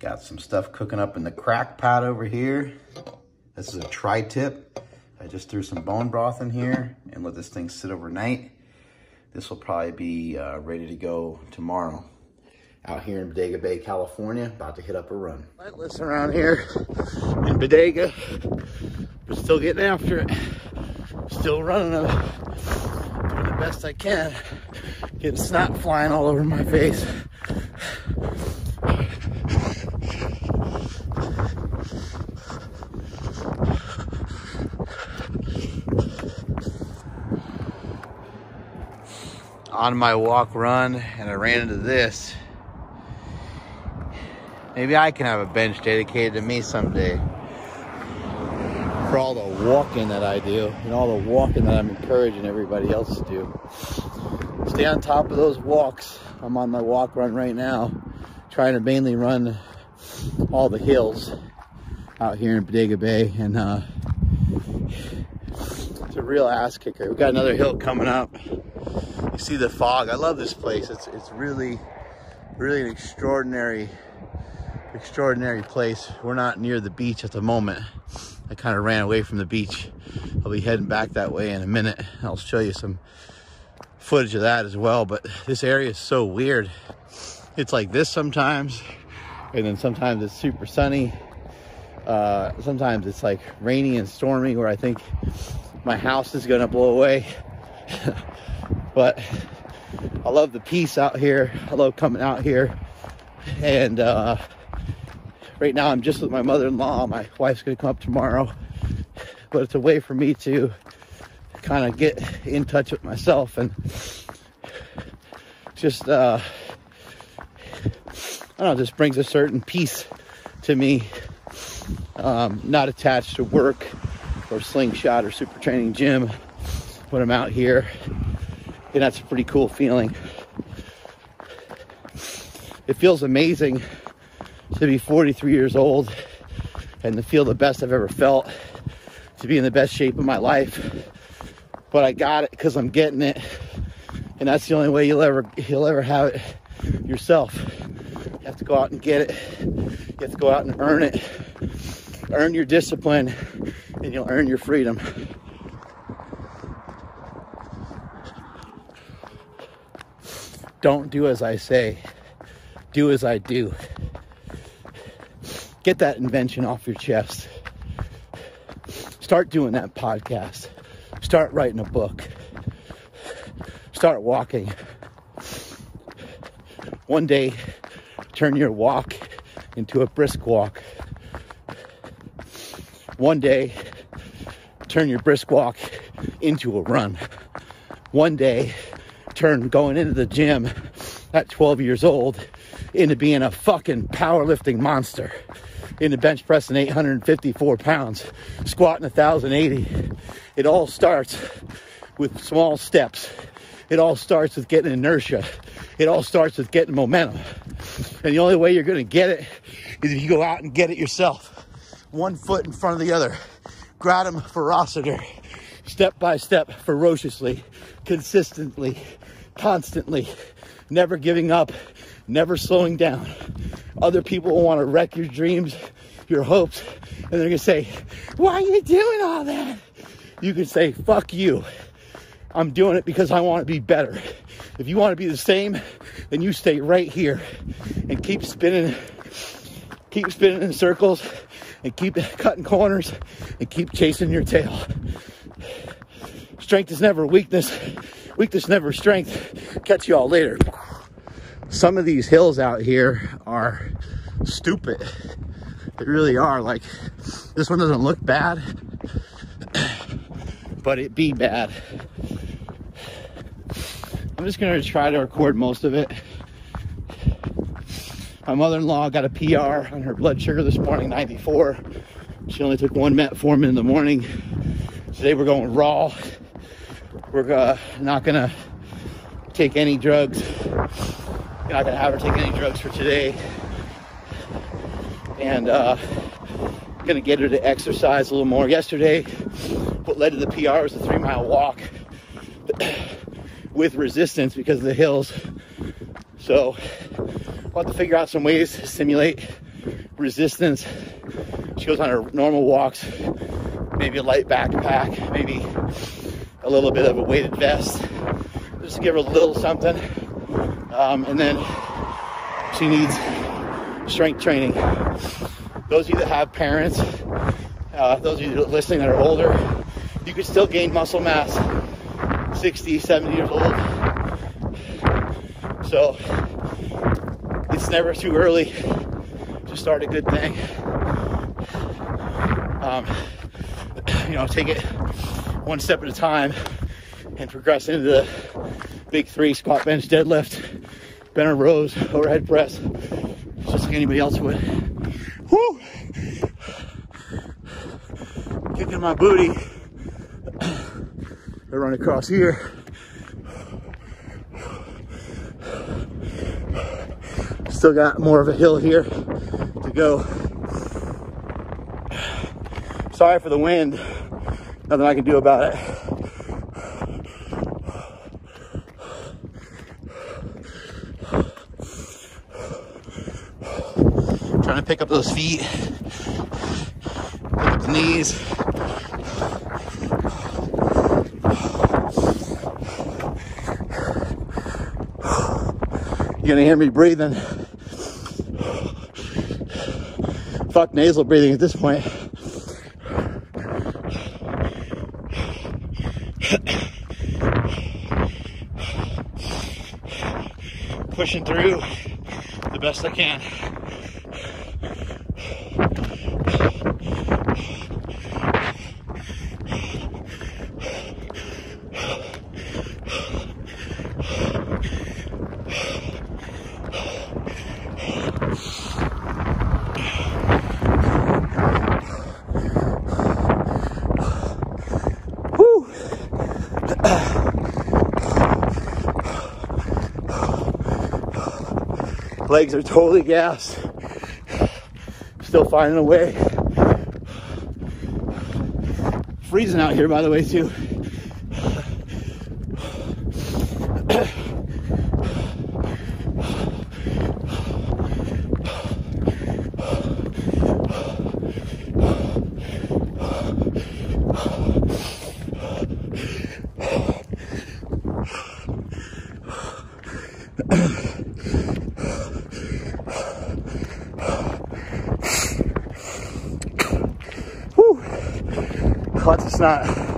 Got some stuff cooking up in the crock pot over here. This is a tri-tip. I just threw some bone broth in here and let this thing sit overnight. This will probably be uh, ready to go tomorrow. Out here in Bodega Bay, California, about to hit up a run. Lightless around here in Bodega. We're still getting after it. Still running them. Doing the best I can. Getting snot flying all over my face. On my walk run and I ran into this. Maybe I can have a bench dedicated to me someday. For all the walking that I do and all the walking that I'm encouraging everybody else to do. Stay on top of those walks. I'm on my walk run right now, trying to mainly run all the hills out here in Bodega Bay. And uh, it's a real ass kicker. We got another hill coming up see the fog. I love this place. It's, it's really, really an extraordinary, extraordinary place. We're not near the beach at the moment. I kind of ran away from the beach. I'll be heading back that way in a minute. I'll show you some footage of that as well. But this area is so weird. It's like this sometimes, and then sometimes it's super sunny. Uh, sometimes it's like rainy and stormy where I think my house is gonna blow away. But I love the peace out here. I love coming out here. And uh, right now I'm just with my mother-in-law. My wife's gonna come up tomorrow. But it's a way for me to kind of get in touch with myself and just, uh, I don't know, just brings a certain peace to me. Um, not attached to work or slingshot or super training gym when I'm out here and that's a pretty cool feeling. It feels amazing to be 43 years old and to feel the best I've ever felt, to be in the best shape of my life. But I got it because I'm getting it, and that's the only way you'll ever you'll ever have it yourself. You have to go out and get it. You have to go out and earn it. Earn your discipline, and you'll earn your freedom. Don't do as I say, do as I do. Get that invention off your chest. Start doing that podcast. Start writing a book. Start walking. One day, turn your walk into a brisk walk. One day, turn your brisk walk into a run. One day, turn going into the gym at 12 years old into being a fucking powerlifting monster, into bench pressing 854 pounds, squatting 1,080. It all starts with small steps. It all starts with getting inertia. It all starts with getting momentum. And the only way you're going to get it is if you go out and get it yourself. One foot in front of the other. Gradum ferociter. Step by step, ferociously, consistently, constantly, never giving up, never slowing down. Other people will want to wreck your dreams, your hopes, and they're gonna say, Why are you doing all that? You can say, Fuck you. I'm doing it because I want to be better. If you want to be the same, then you stay right here and keep spinning, keep spinning in circles and keep cutting corners and keep chasing your tail. Strength is never weakness. Weakness never strength. Catch y'all later. Some of these hills out here are stupid. They really are. Like, this one doesn't look bad, but it be bad. I'm just gonna try to record most of it. My mother-in-law got a PR on her blood sugar this morning, 94. She only took one metformin in the morning. Today we're going raw. We're uh, not gonna take any drugs. We're not gonna have her take any drugs for today. And uh, gonna get her to exercise a little more. Yesterday, what led to the PR was a three mile walk with resistance because of the hills. So we'll have to figure out some ways to simulate resistance. She goes on her normal walks, maybe a light backpack, maybe a little bit of a weighted vest, just to give her a little something. Um, and then she needs strength training. Those of you that have parents, uh, those of you listening that are older, you can still gain muscle mass 60, 70 years old. So it's never too early to start a good thing. Um, you know, take it one step at a time and progress into the big three squat, bench, deadlift, bent rows, overhead press, just like anybody else would. Woo! Kicking my booty. I run across here. Still got more of a hill here to go. Sorry for the wind. Nothing I can do about it. Trying to pick up those feet, pick up the knees. You're gonna hear me breathing. Fuck nasal breathing at this point. Pushing through the best I can. Legs are totally gassed. Still finding a way. Freezing out here, by the way, too. Whew. Lots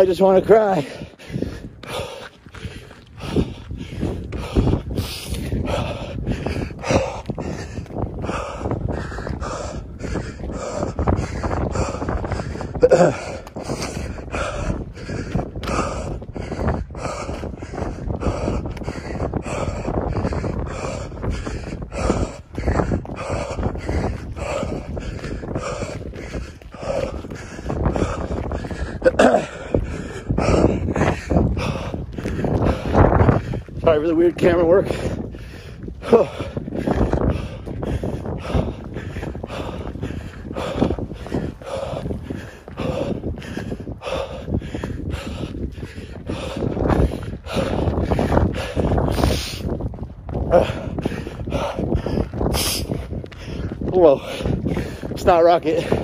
I just want to cry. The weird camera work. Whoa, it's not rocket.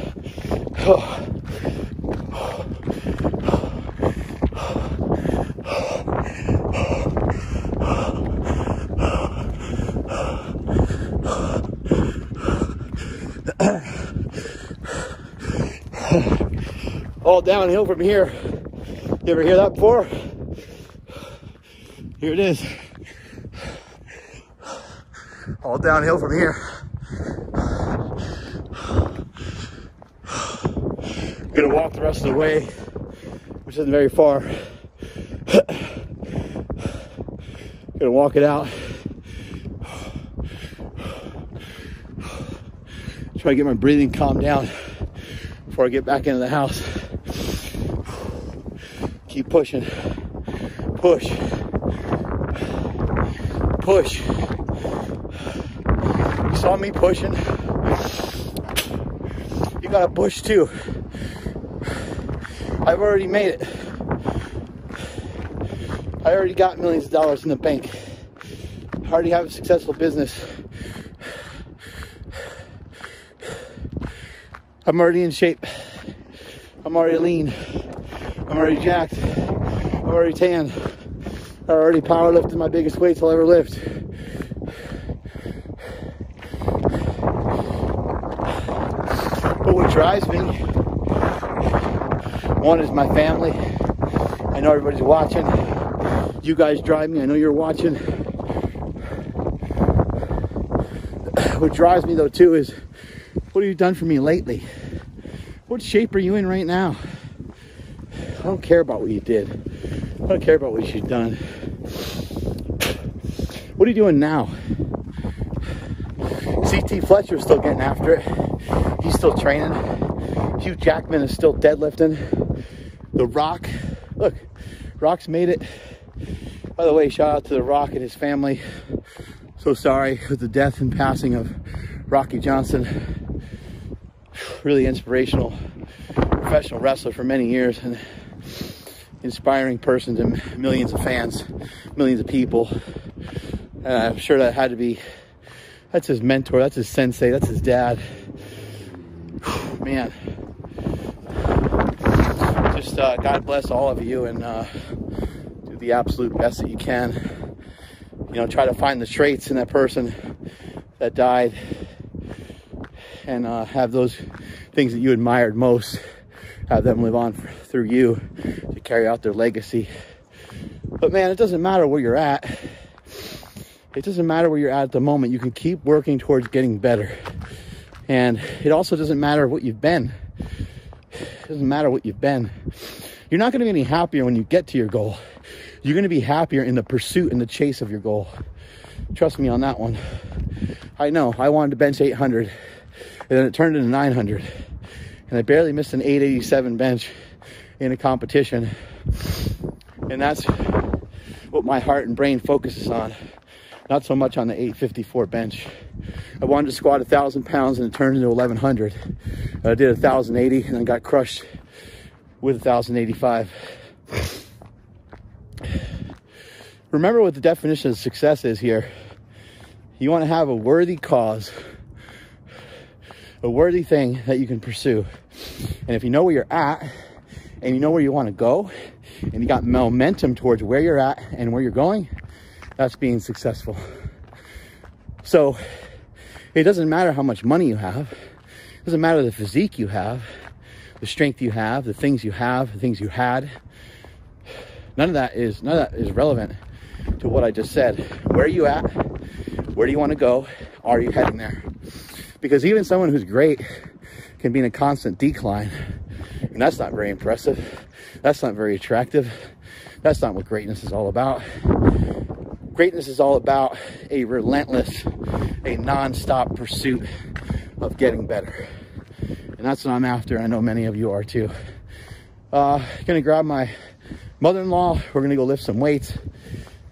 Oh. All downhill from here. You ever hear that before? Here it is. All downhill from here. Gonna walk the rest of the way, which isn't very far. Gonna walk it out. Try Try to get my breathing calmed down before I get back into the house. Keep pushing. Push. Push. You saw me pushing. You gotta push too. I've already made it. I already got millions of dollars in the bank. I already have a successful business. I'm already in shape. I'm already lean. I'm already jacked. I'm already tan. I already power lifted my biggest weights I'll ever lift. But what drives me, one is my family. I know everybody's watching. You guys drive me. I know you're watching. What drives me though too is what have you done for me lately? What shape are you in right now? I don't care about what you did. I don't care about what you've done. What are you doing now? CT Fletcher's still getting after it. He's still training. Hugh Jackman is still deadlifting. The Rock, look, Rock's made it. By the way, shout out to The Rock and his family. So sorry with the death and passing of Rocky Johnson. Really inspirational professional wrestler for many years and inspiring person to millions of fans, millions of people. And I'm sure that had to be, that's his mentor, that's his sensei, that's his dad. Man, just uh, God bless all of you and uh, do the absolute best that you can. You know, try to find the traits in that person that died and uh, have those things that you admired most, have them live on through you carry out their legacy. But man, it doesn't matter where you're at. It doesn't matter where you're at at the moment. You can keep working towards getting better. And it also doesn't matter what you've been. It doesn't matter what you've been. You're not going to be any happier when you get to your goal. You're going to be happier in the pursuit and the chase of your goal. Trust me on that one. I know I wanted to bench 800 and then it turned into 900 and I barely missed an 887 bench in a competition. And that's what my heart and brain focuses on. Not so much on the 854 bench. I wanted to squat a thousand pounds and it turned into 1100. I did 1080 and I got crushed with 1085. Remember what the definition of success is here. You want to have a worthy cause, a worthy thing that you can pursue. And if you know where you're at and you know where you want to go and you got momentum towards where you're at and where you're going, that's being successful. So it doesn't matter how much money you have. It doesn't matter the physique you have, the strength you have, the things you have, the things you had. None of that is none of that is relevant to what I just said. Where are you at? Where do you want to go? Are you heading there? Because even someone who's great can be in a constant decline. And that's not very impressive. That's not very attractive. That's not what greatness is all about. Greatness is all about a relentless, a non-stop pursuit of getting better. And that's what I'm after. I know many of you are too. Uh, gonna grab my mother-in-law. We're gonna go lift some weights.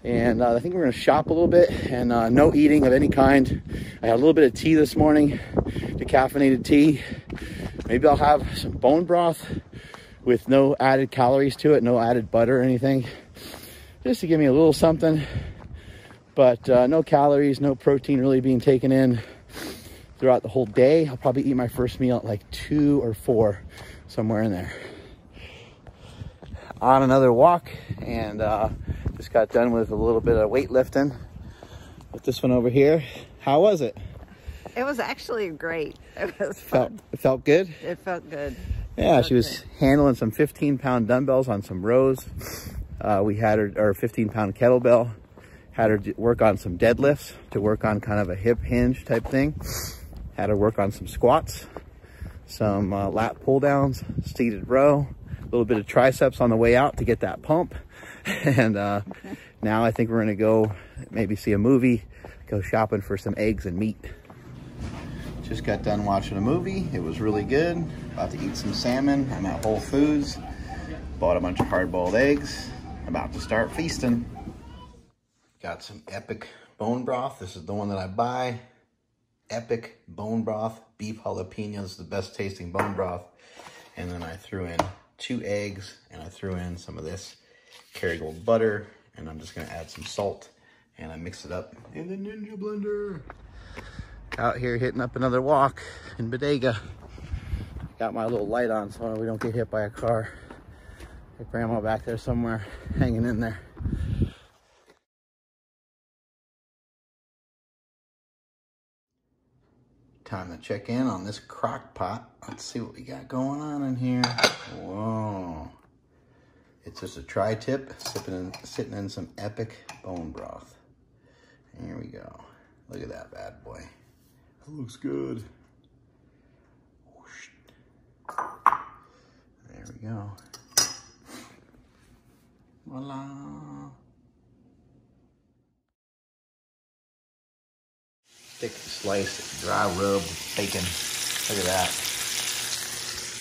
And uh, I think we're gonna shop a little bit and uh, no eating of any kind. I had a little bit of tea this morning, decaffeinated tea. Maybe I'll have some bone broth with no added calories to it, no added butter or anything. Just to give me a little something, but uh, no calories, no protein really being taken in throughout the whole day. I'll probably eat my first meal at like two or four, somewhere in there. On another walk and uh, just got done with a little bit of weightlifting with this one over here. How was it? It was actually great. It was Felt, fun. it felt good? It felt good. Yeah, Felt she was good. handling some 15 pound dumbbells on some rows. Uh, we had her, or 15 pound kettlebell, had her work on some deadlifts to work on kind of a hip hinge type thing. Had her work on some squats, some uh, lat pull downs, seated row, a little bit of triceps on the way out to get that pump. and uh, now I think we're gonna go maybe see a movie, go shopping for some eggs and meat. Just got done watching a movie. It was really good. About to eat some salmon. I'm at Whole Foods. Bought a bunch of hard-boiled eggs. About to start feasting. Got some epic bone broth. This is the one that I buy. Epic bone broth. Beef jalapenos, the best tasting bone broth. And then I threw in two eggs and I threw in some of this Kerrygold butter. And I'm just gonna add some salt and I mix it up in the Ninja Blender out here hitting up another walk in Bodega. Got my little light on so we don't get hit by a car. Got grandma back there somewhere hanging in there. Time to check in on this crock pot. Let's see what we got going on in here. Whoa. It's just a tri-tip in, sitting in some epic bone broth. Here we go. Look at that bad boy. That looks good. There we go. Voila. Thick slice, dry rub bacon. Look at that.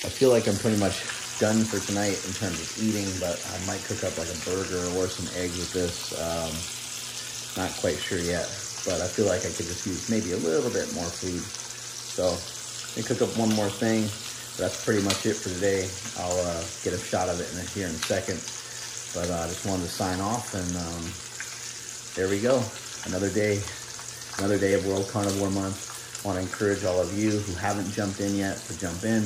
I feel like I'm pretty much done for tonight in terms of eating, but I might cook up like a burger or some eggs with this. Um, not quite sure yet but I feel like I could just use maybe a little bit more food. So me cook up one more thing. That's pretty much it for today. I'll uh, get a shot of it in here in a second. But uh, I just wanted to sign off and um, there we go. Another day, another day of World Carnivore Month. I want to encourage all of you who haven't jumped in yet to jump in.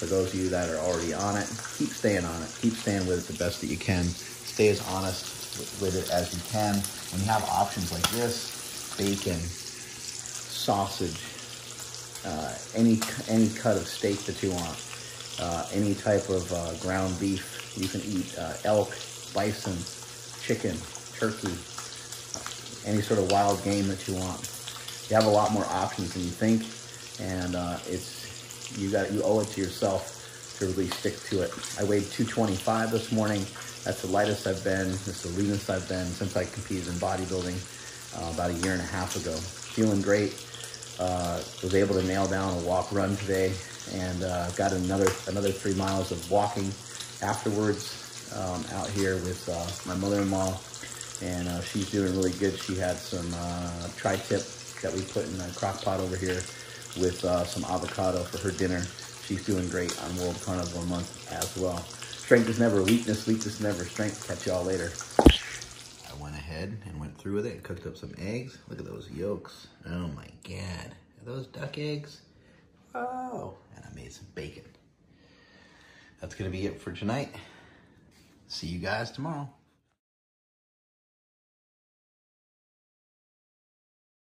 For those of you that are already on it, keep staying on it. Keep staying with it the best that you can. Stay as honest with it as you can. When you have options like this, bacon, sausage, uh, any any cut of steak that you want, uh, any type of uh, ground beef. You can eat uh, elk, bison, chicken, turkey, any sort of wild game that you want. You have a lot more options than you think, and uh, it's you got you owe it to yourself to really stick to it. I weighed 225 this morning. That's the lightest I've been. That's the leanest I've been since I competed in bodybuilding uh, about a year and a half ago. Feeling great. Uh, was able to nail down a walk run today and uh, got another another three miles of walking afterwards um, out here with uh, my mother-in-law and uh, she's doing really good. She had some uh, tri-tip that we put in a crock pot over here with some avocado for her dinner. She's doing great on World Carnivore Month as well. Strength is never weakness, weakness never strength. Catch y'all later ahead and went through with it and cooked up some eggs. Look at those yolks. Oh my God. Are those duck eggs? Oh, and I made some bacon. That's gonna be it for tonight. See you guys tomorrow.